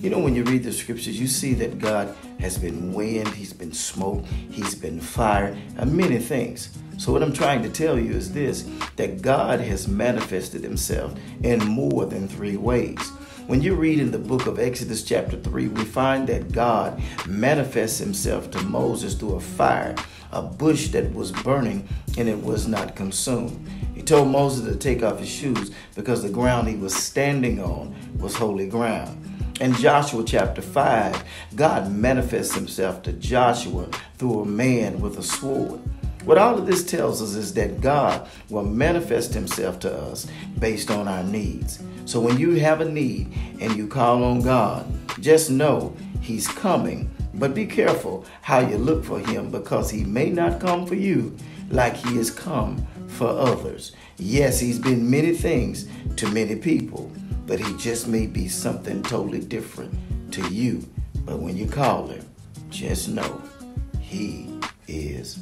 You know, when you read the scriptures, you see that God has been wind, He's been smoke, He's been fire, and many things. So, what I'm trying to tell you is this that God has manifested Himself in more than three ways. When you read in the book of Exodus, chapter 3, we find that God manifests Himself to Moses through a fire, a bush that was burning and it was not consumed. He told Moses to take off his shoes because the ground he was standing on was holy ground. In Joshua chapter 5, God manifests himself to Joshua through a man with a sword. What all of this tells us is that God will manifest himself to us based on our needs. So when you have a need and you call on God, just know he's coming. But be careful how you look for him because he may not come for you like he has come for others. Yes, he's been many things to many people, but he just may be something totally different to you. But when you call him, just know he is